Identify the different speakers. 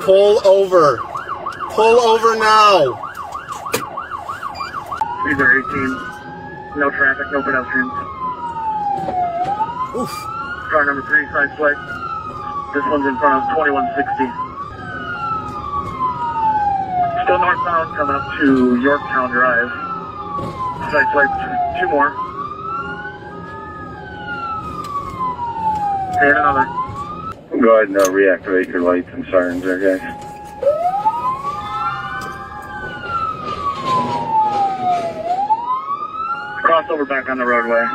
Speaker 1: Pull over. Pull over now.
Speaker 2: Speedway 18. No traffic, no pedestrians.
Speaker 1: Oof.
Speaker 2: Car number three, side swipe. This one's in front of 2160. Still northbound, coming up to Yorktown Drive. Side swipe, two more. And another.
Speaker 3: Go ahead and uh, reactivate your lights and sirens there, guys.
Speaker 2: Crossover back on the roadway.